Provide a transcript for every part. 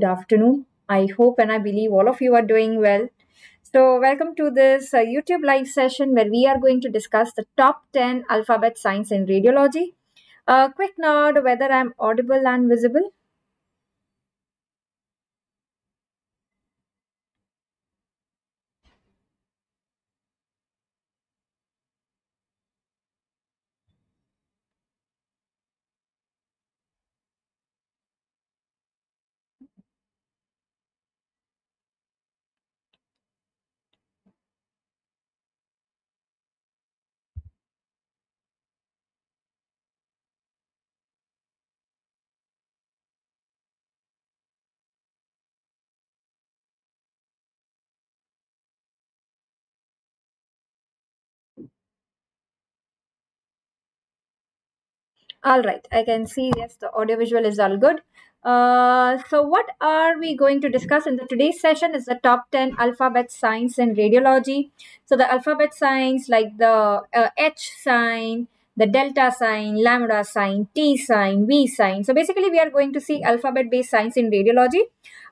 good afternoon. I hope and I believe all of you are doing well. So, welcome to this uh, YouTube live session where we are going to discuss the top 10 alphabet signs in radiology. A uh, quick nod whether I'm audible and visible. All right, I can see yes, the audiovisual is all good. Uh, so what are we going to discuss in the today's session is the top 10 alphabet signs in radiology. So the alphabet signs like the uh, H sign, the delta sign, lambda sign, T sign, V sign. So basically we are going to see alphabet based signs in radiology.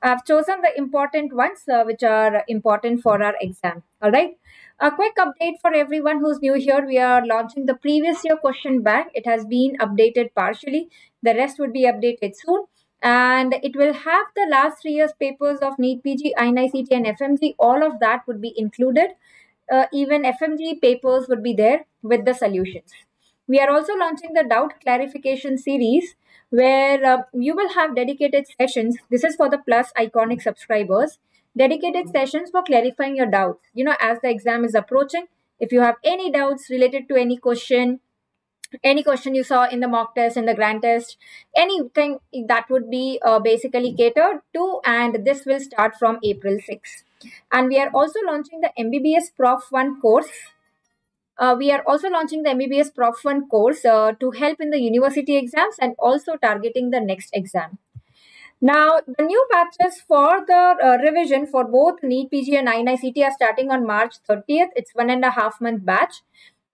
I've chosen the important ones uh, which are important for our exam. All right. A quick update for everyone who's new here. We are launching the previous year question bank. It has been updated partially. The rest would be updated soon. And it will have the last three years papers of NEET PG, INICET and FMG. All of that would be included. Uh, even FMG papers would be there with the solutions. We are also launching the doubt clarification series where uh, you will have dedicated sessions. This is for the plus iconic subscribers dedicated sessions for clarifying your doubts. You know, as the exam is approaching, if you have any doubts related to any question, any question you saw in the mock test in the grand test anything that would be uh, basically catered to and this will start from april 6 and we are also launching the mbbs prof 1 course. Uh, we are also launching the mbbs prof 1 course uh, to help in the university exams and also targeting the next exam now, the new batches for the uh, revision for both NEET PG and INICET are starting on March 30th. It's one and a half month batch.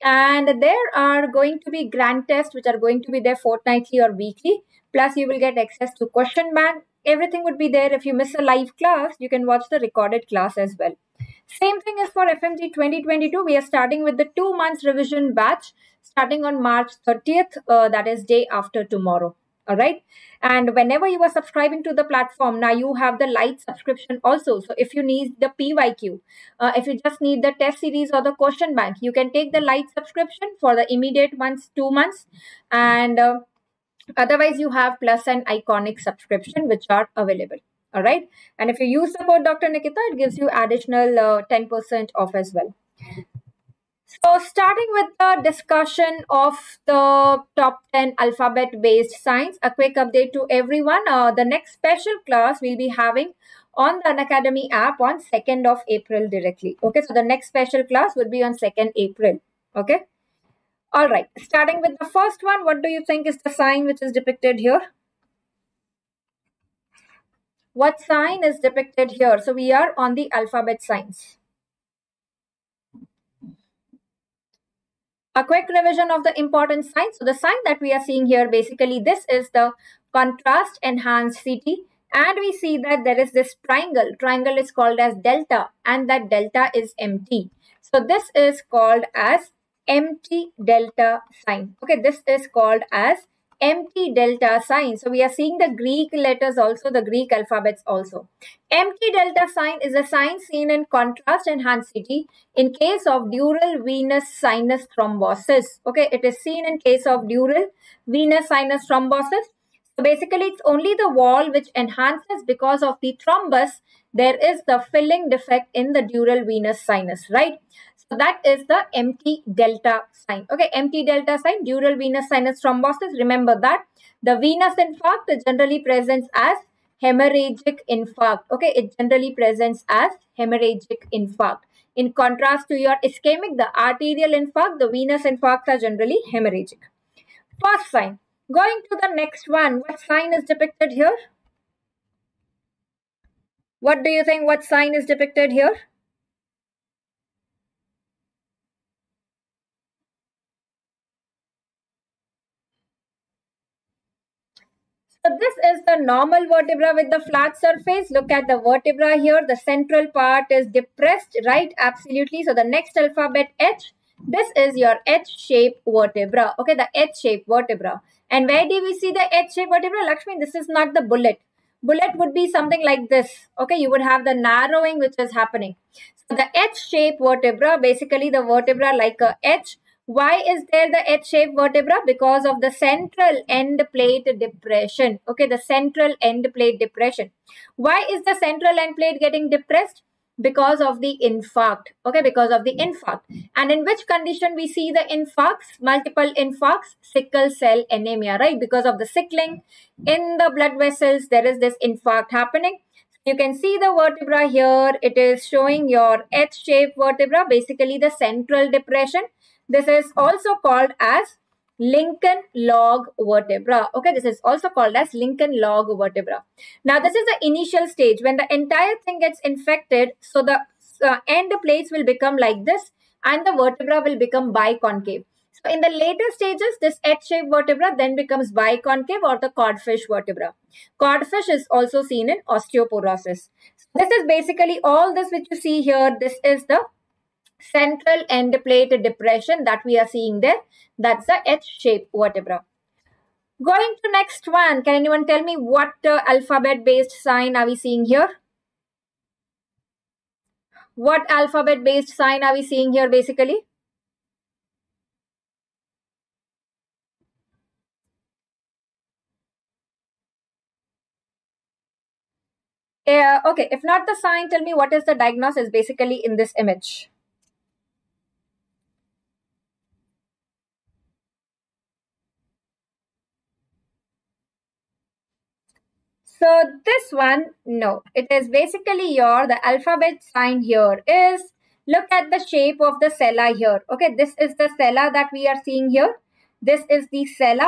And there are going to be grand tests which are going to be there fortnightly or weekly. Plus, you will get access to question bank. Everything would be there. If you miss a live class, you can watch the recorded class as well. Same thing is for FMG 2022. We are starting with the two months revision batch starting on March 30th. Uh, that is day after tomorrow all right and whenever you are subscribing to the platform now you have the light subscription also. So if you need the pyq uh, if you just need the test series or the question bank you can take the light subscription for the immediate months two months. And uh, otherwise you have plus and iconic subscription which are available. All right and if you use the code dr nikita it gives you additional uh, 10% off as well so, starting with the discussion of the top 10 alphabet based signs, a quick update to everyone. Uh, the next special class we'll be having on the Unacademy app on 2nd of April directly. Okay, so the next special class would be on 2nd April. Okay, all right, starting with the first one, what do you think is the sign which is depicted here? What sign is depicted here? So, we are on the alphabet signs. A quick revision of the important signs. So the sign that we are seeing here, basically this is the contrast enhanced CT and we see that there is this triangle. Triangle is called as delta and that delta is empty. So this is called as empty delta sign. Okay, this is called as empty delta sign. So we are seeing the Greek letters also, the Greek alphabets also. Empty delta sign is a sign seen in contrast enhanced CT in case of dural venous sinus thrombosis. Okay, it is seen in case of dural venous sinus thrombosis. So basically, it's only the wall which enhances because of the thrombus. There is the filling defect in the dural venous sinus, right? So that is the empty delta sign. Okay, empty delta sign, dural venous sinus thrombosis. Remember that the venous infarct generally presents as hemorrhagic infarct. Okay, it generally presents as hemorrhagic infarct. In contrast to your ischemic, the arterial infarct, the venous infarcts are generally hemorrhagic. First sign. Going to the next one. What sign is depicted here? What do you think? What sign is depicted here? So this is the normal vertebra with the flat surface. Look at the vertebra here. The central part is depressed, right? Absolutely. So the next alphabet H, this is your H-shaped vertebra. Okay, the H-shaped vertebra. And where do we see the H-shaped vertebra? Lakshmi, this is not the bullet. Bullet would be something like this. Okay, you would have the narrowing which is happening. So the H-shaped vertebra, basically the vertebra like a H why is there the H-shaped vertebra? Because of the central end plate depression. Okay, the central end plate depression. Why is the central end plate getting depressed? Because of the infarct. Okay, because of the infarct. And in which condition we see the infarcts? Multiple infarcts, sickle cell anemia, right? Because of the sickling in the blood vessels, there is this infarct happening. You can see the vertebra here. It is showing your H-shaped vertebra, basically the central depression this is also called as Lincoln log vertebra. Okay, this is also called as Lincoln log vertebra. Now, this is the initial stage when the entire thing gets infected. So, the uh, end plates will become like this and the vertebra will become biconcave. So, in the later stages, this H-shaped vertebra then becomes biconcave or the codfish vertebra. Codfish is also seen in osteoporosis. So, this is basically all this which you see here. This is the central end plate depression that we are seeing there. That's the H-shaped vertebra. Going to next one, can anyone tell me what uh, alphabet based sign are we seeing here? What alphabet based sign are we seeing here basically? Uh, okay, if not the sign, tell me what is the diagnosis basically in this image. So this one, no, it is basically your, the alphabet sign here is, look at the shape of the sella here. Okay, this is the sella that we are seeing here. This is the sella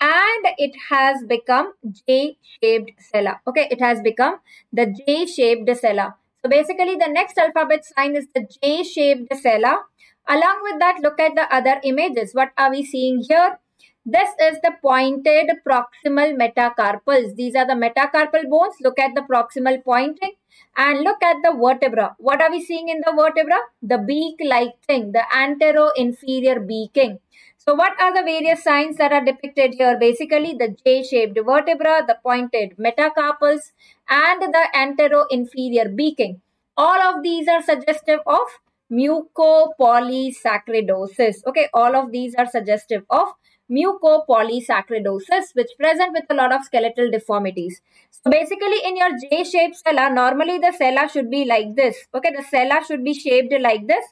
and it has become J-shaped sella. Okay, it has become the J-shaped sella. So basically the next alphabet sign is the J-shaped sella. Along with that, look at the other images. What are we seeing here? This is the pointed proximal metacarpals. These are the metacarpal bones. Look at the proximal pointing and look at the vertebra. What are we seeing in the vertebra? The beak-like thing, the antero-inferior beaking. So what are the various signs that are depicted here? Basically, the J-shaped vertebra, the pointed metacarpals, and the antero-inferior beaking. All of these are suggestive of mucopolysaccharidosis. Okay, all of these are suggestive of mucopolysaccharidosis, which present with a lot of skeletal deformities. So basically in your J-shaped sella, normally the sella should be like this. Okay, the sella should be shaped like this.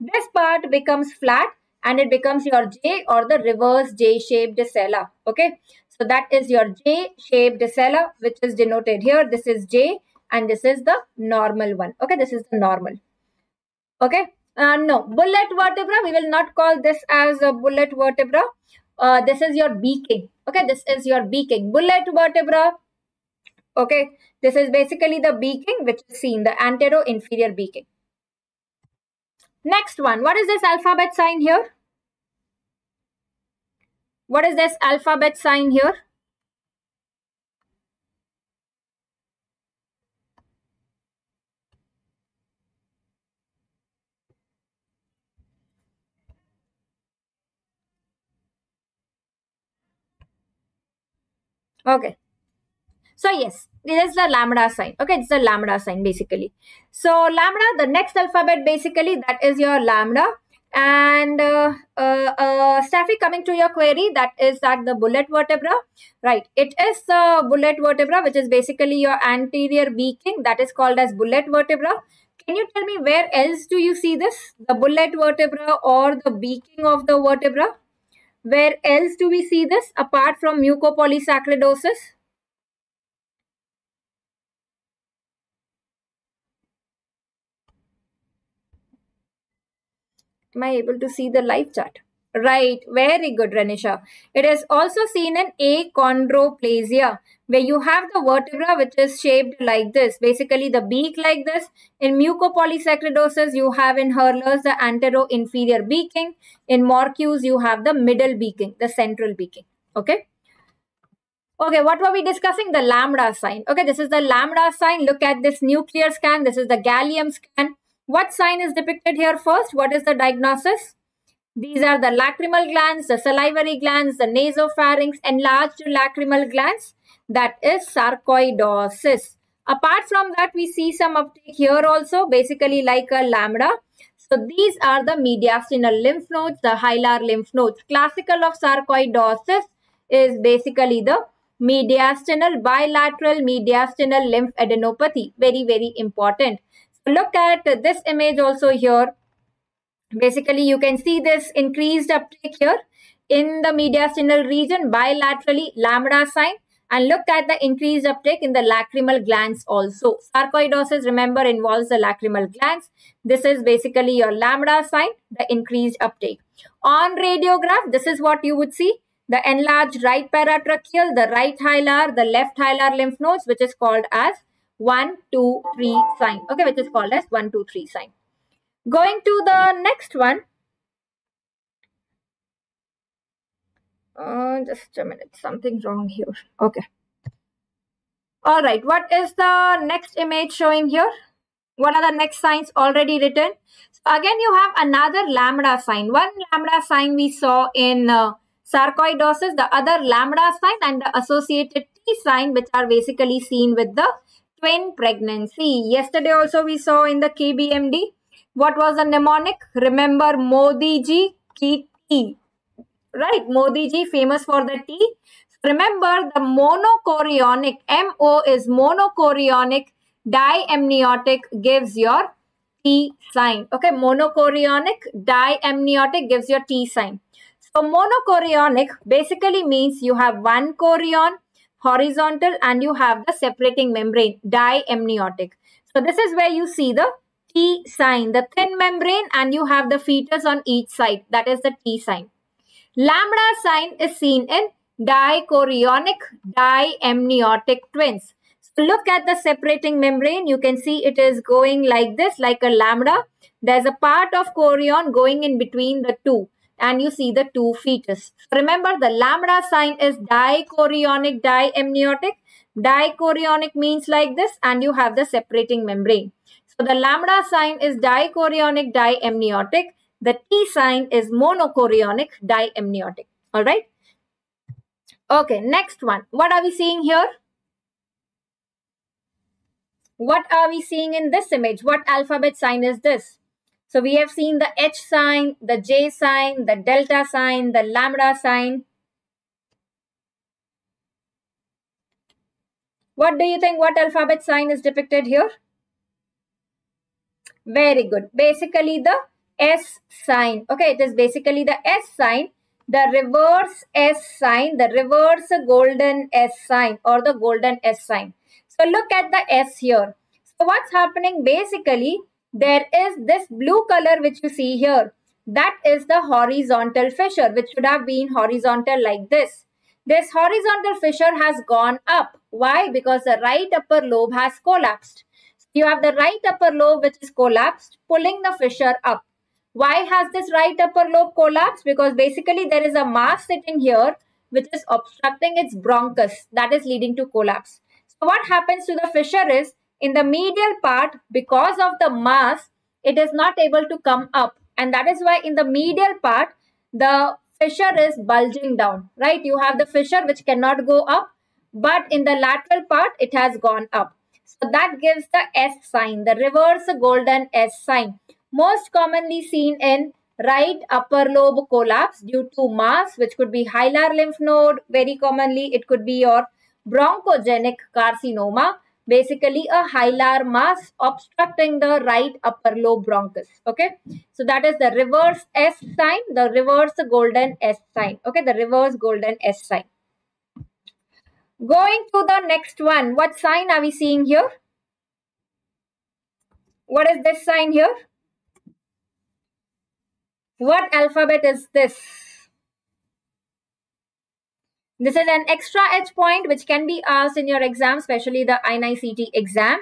This part becomes flat and it becomes your J or the reverse J-shaped sella. Okay, so that is your J-shaped sella, which is denoted here. This is J and this is the normal one. Okay, this is the normal. Okay, uh, no, bullet vertebra, we will not call this as a bullet vertebra uh, this is your beaking. Okay, this is your beaking. Bullet vertebra. Okay, this is basically the beaking which is seen, the antero-inferior beaking. Next one, what is this alphabet sign here? What is this alphabet sign here? Okay. So yes, this is the lambda sign. Okay, it's the lambda sign basically. So lambda, the next alphabet basically that is your lambda. And uh, uh, uh, Staffy, coming to your query, that is that the bullet vertebra, right? It is the bullet vertebra, which is basically your anterior beaking. That is called as bullet vertebra. Can you tell me where else do you see this? The bullet vertebra or the beaking of the vertebra? Where else do we see this apart from mucopolysaccharidosis? Am I able to see the live chart? Right, very good, Ranisha. It is also seen in achondroplasia, where you have the vertebra which is shaped like this, basically the beak like this. In mucopolysaccharidosis, you have in Hurler's the antero-inferior beaking. In Morquio's, you have the middle beaking, the central beaking. Okay. Okay, what were we discussing? The lambda sign. Okay, this is the lambda sign. Look at this nuclear scan. This is the gallium scan. What sign is depicted here first? What is the diagnosis? These are the lacrimal glands, the salivary glands, the nasopharynx, enlarged lacrimal glands. That is sarcoidosis. Apart from that, we see some uptake here also, basically like a lambda. So these are the mediastinal lymph nodes, the hilar lymph nodes. Classical of sarcoidosis is basically the mediastinal, bilateral mediastinal lymph adenopathy. Very, very important. So look at this image also here. Basically, you can see this increased uptake here in the mediastinal region bilaterally lambda sign and look at the increased uptake in the lacrimal glands also. Sarcoidosis, remember, involves the lacrimal glands. This is basically your lambda sign, the increased uptake. On radiograph, this is what you would see. The enlarged right paratracheal, the right hilar, the left hilar lymph nodes, which is called as 1, 2, 3 sign. Okay, which is called as 1, 2, 3 sign. Going to the next one. Uh, just a minute, something wrong here. Okay. All right, what is the next image showing here? What are the next signs already written? So again, you have another lambda sign. One lambda sign we saw in uh, sarcoidosis, the other lambda sign and the associated T sign, which are basically seen with the twin pregnancy. Yesterday also we saw in the KBMD. What was the mnemonic? Remember Modi ji ki T right? Modi ji famous for the T. Remember the monochorionic, MO is monochorionic diamniotic gives your T sign. Okay, monochorionic diamniotic gives your T sign. So monochorionic basically means you have one chorion horizontal and you have the separating membrane diamniotic. So this is where you see the T sign, the thin membrane and you have the fetus on each side. That is the T sign. Lambda sign is seen in dichorionic diamniotic twins. So look at the separating membrane. You can see it is going like this, like a lambda. There's a part of chorion going in between the two and you see the two fetus. Remember the lambda sign is dichorionic diamniotic. Dichorionic means like this and you have the separating membrane. So the lambda sign is dichorionic diamniotic the T sign is monochorionic diamniotic. All right. Okay, next one. What are we seeing here? What are we seeing in this image? What alphabet sign is this? So we have seen the H sign, the J sign, the delta sign, the lambda sign. What do you think? What alphabet sign is depicted here? Very good. Basically the S sign. Okay, it is basically the S sign, the reverse S sign, the reverse golden S sign or the golden S sign. So look at the S here. So what's happening basically, there is this blue color which you see here. That is the horizontal fissure which should have been horizontal like this. This horizontal fissure has gone up. Why? Because the right upper lobe has collapsed. You have the right upper lobe which is collapsed, pulling the fissure up. Why has this right upper lobe collapsed? Because basically there is a mass sitting here which is obstructing its bronchus that is leading to collapse. So what happens to the fissure is in the medial part because of the mass it is not able to come up and that is why in the medial part the fissure is bulging down right you have the fissure which cannot go up but in the lateral part it has gone up so that gives the s sign the reverse golden s sign. Most commonly seen in right upper lobe collapse due to mass which could be hilar lymph node. Very commonly it could be your bronchogenic carcinoma. Basically a hilar mass obstructing the right upper lobe bronchus okay? So that is the reverse s sign the reverse golden s sign okay? The reverse golden s sign going to the next one what sign are we seeing here what is this sign here what alphabet is this? This is an extra edge point which can be asked in your exam, especially the INICET exam.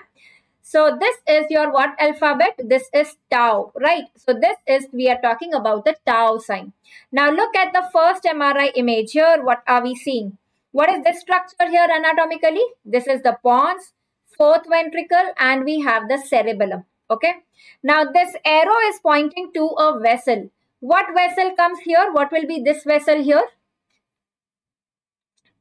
So this is your what alphabet? This is tau, right? So this is, we are talking about the tau sign. Now look at the first MRI image here. What are we seeing? What is this structure here anatomically? This is the pons, fourth ventricle and we have the cerebellum. Okay. Now this arrow is pointing to a vessel. What vessel comes here? What will be this vessel here?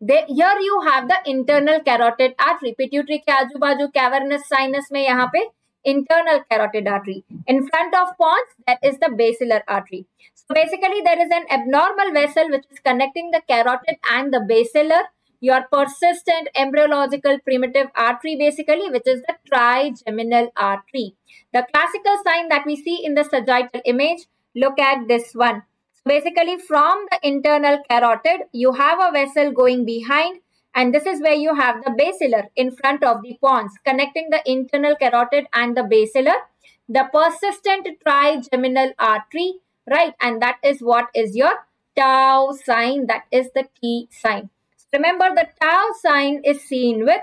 They, here you have the internal carotid artery. Pituitary के आजू बाजू cavernous sinus में यहाँ पे internal carotid artery. In front of pons, that is the basilar artery. So basically, there is an abnormal vessel which is connecting the carotid and the basilar, your persistent embryological primitive artery basically, which is the trigeminal artery. The classical sign that we see in the sagittal image, look at this one. So basically, from the internal carotid, you have a vessel going behind and this is where you have the basilar in front of the pons connecting the internal carotid and the basilar the persistent trigeminal artery right? And that is what is your tau sign. That is the t sign. Remember the tau sign is seen with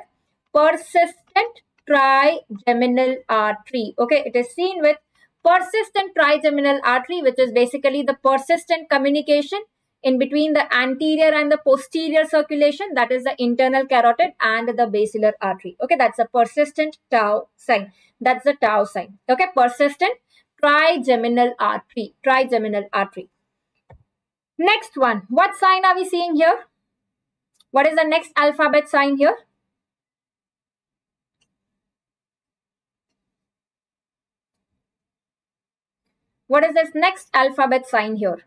persistent trigeminal artery. Okay it is seen with persistent trigeminal artery which is basically the persistent communication in between the anterior and the posterior circulation that is the internal carotid and the basilar artery. Okay that's a persistent tau sign. That's the tau sign. Okay persistent trigeminal artery trigeminal artery. Next one. What sign are we seeing here? What is the next alphabet sign here? What is this next alphabet sign here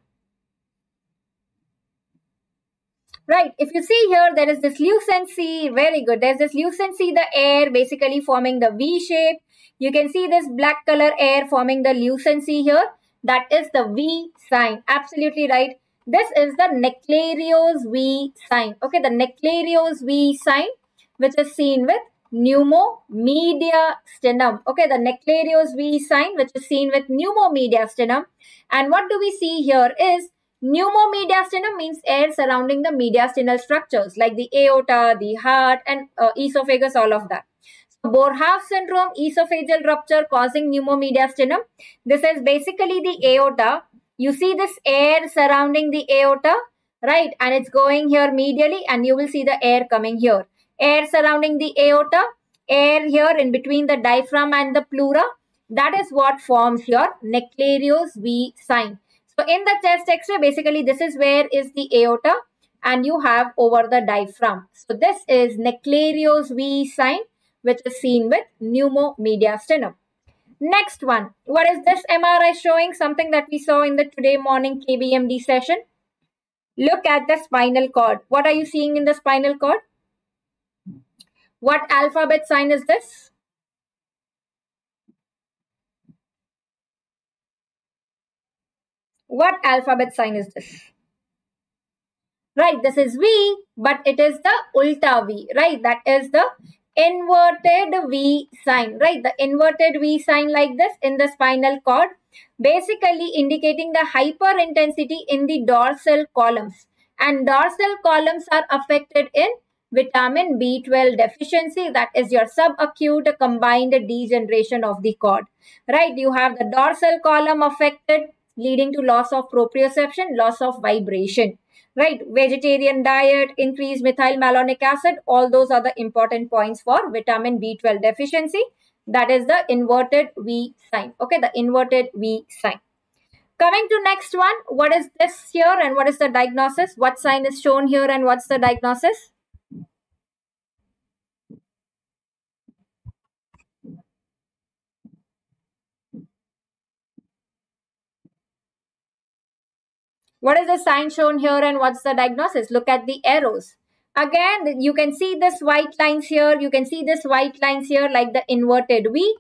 Right. If you see here, there is this lucency. Very good. There's this lucency, the air basically forming the V shape. You can see this black color air forming the lucency here. That is the V sign. Absolutely right. This is the Naclerio's V sign. Okay, the Naclerio's V sign, which is seen with pneumomediastinum. Okay, the Naclerio's V sign, which is seen with pneumomediastinum. And what do we see here is Pneumomediastinum means air surrounding the mediastinal structures like the aorta, the heart and uh, esophagus, all of that. So, Boerhaave syndrome, esophageal rupture causing pneumomediastinum. This is basically the aorta. You see this air surrounding the aorta, right? And it's going here medially and you will see the air coming here. Air surrounding the aorta, air here in between the diaphragm and the pleura. That is what forms your Naclerio's V sign. So in the chest x-ray, basically this is where is the aorta and you have over the diaphragm. So this is Naclerio's V sign which is seen with pneumomediastinum. Next one, what is this MRI showing? Something that we saw in the today morning KBMD session. Look at the spinal cord. What are you seeing in the spinal cord? What alphabet sign is this? What alphabet sign is this? Right, this is V, but it is the ulta V, right? That is the inverted V sign, right? The inverted V sign like this in the spinal cord, basically indicating the hyperintensity in the dorsal columns. And dorsal columns are affected in vitamin B12 deficiency, that is your subacute combined degeneration of the cord, right? You have the dorsal column affected, leading to loss of proprioception, loss of vibration. Right, vegetarian diet, increased methyl malonic acid, all those are the important points for vitamin B12 deficiency. That is the inverted V sign. Okay, the inverted V sign. Coming to next one, what is this here and what is the diagnosis? What sign is shown here and what's the diagnosis? What is the sign shown here and what's the diagnosis? Look at the arrows. Again, you can see this white lines here. You can see this white lines here like the inverted V.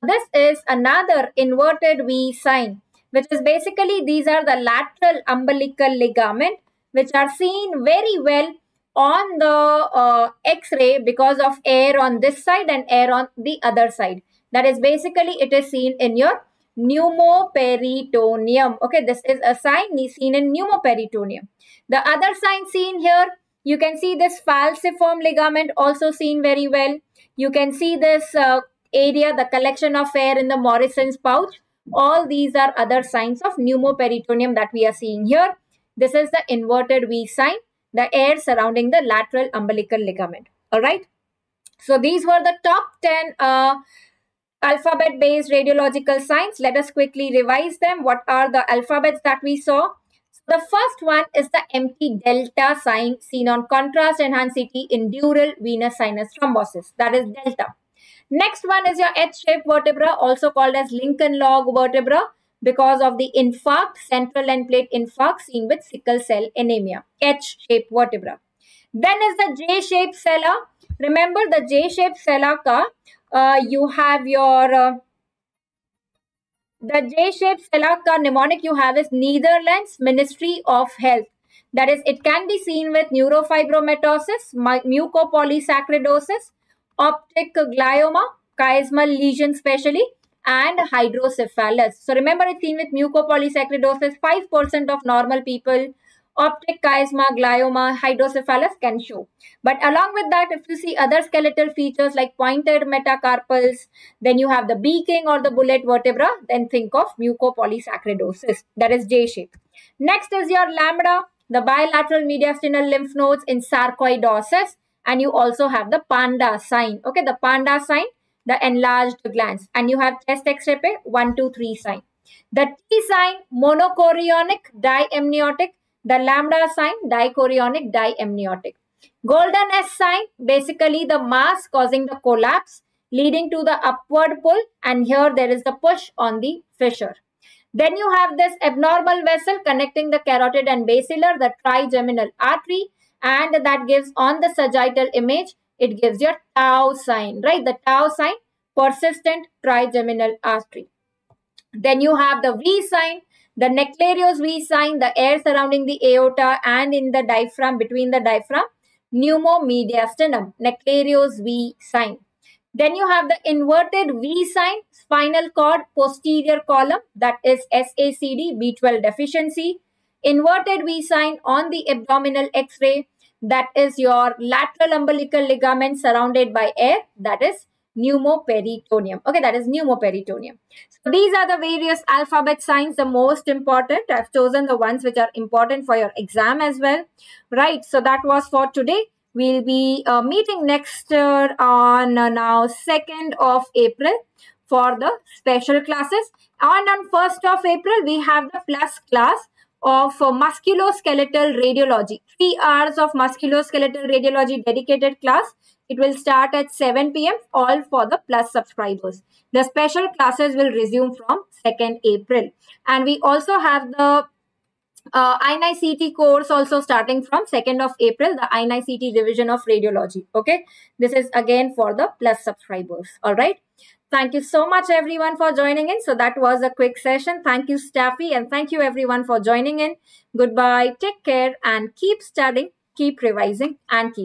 This is another inverted V sign, which is basically these are the lateral umbilical ligament, which are seen very well on the uh, x-ray because of air on this side and air on the other side. That is basically it is seen in your pneumoperitoneum. Okay, this is a sign seen in pneumoperitoneum. The other sign seen here, you can see this falciform ligament also seen very well. You can see this uh, area, the collection of air in the Morison's pouch. All these are other signs of pneumoperitoneum that we are seeing here. This is the inverted V sign. the air surrounding the lateral umbilical ligament. All right. So these were the top 10 uh, alphabet based radiological signs. Let us quickly revise them. What are the alphabets that we saw? The first one is the empty delta sign seen on contrast enhanced in dural venous sinus thrombosis. That is delta. Next one is your H-shaped vertebra, also called as Lincoln log vertebra because of the infarct, central end plate infarct seen with sickle cell anemia. H-shaped vertebra. Then is the J-shaped sella. Remember the J-shaped sella ka, uh, you have your uh, the J-shaped sella ka mnemonic you have is Netherlands Ministry of Health. That is, it can be seen with neurofibromatosis, mucopolysaccharidosis, optic glioma, chiasmal lesion specially, and hydrocephalus. So remember it's seen with mucopolysaccharidosis, 5% of normal people optic chiasma, glioma, hydrocephalus can show. But along with that, if you see other skeletal features like pointed metacarpals, then you have the beaking or the bullet vertebra, then think of mucopolysaccharidosis. That is J shape. Next is your lambda, the bilateral mediastinal lymph nodes in sarcoidosis. And you also have the panda sign. Okay, the panda sign, the enlarged glands. And you have chest x-ray 1, 2, 3 sign. The T sign, monochorionic, diamniotic, the lambda sign, dichorionic, diamniotic. Golden S sign, basically the mass causing the collapse leading to the upward pull and here there is the push on the fissure. Then you have this abnormal vessel connecting the carotid and basilar, the trigeminal artery and that gives on the sagittal image, it gives your tau sign, right? The tau sign, persistent trigeminal artery. Then you have the V sign, the Naclerio's V sign, the air surrounding the aorta and in the diaphragm, between the diaphragm, pneumomediastinum, Naclerio's V sign. Then you have the inverted V sign, spinal cord, posterior column, that is SACD, B12 deficiency. Inverted V sign on the abdominal X-ray, that is your lateral umbilical ligament surrounded by air, that is pneumoperitoneum. Okay, that is pneumoperitoneum. So these are the various alphabet signs, the most important. I've chosen the ones which are important for your exam as well. Right, so that was for today. We'll be uh, meeting next on uh, now 2nd of April for the special classes. And on 1st of April, we have the plus class of uh, musculoskeletal radiology. Three hours of musculoskeletal radiology dedicated class it will start at 7 p.m. all for the plus subscribers. The special classes will resume from 2nd April. And we also have the uh, INI-CET course also starting from 2nd of April, the INI-CET division of radiology. Okay. This is again for the plus subscribers. All right. Thank you so much everyone for joining in. So that was a quick session. Thank you Staffy and thank you everyone for joining in. Goodbye. Take care and keep studying, keep revising and keep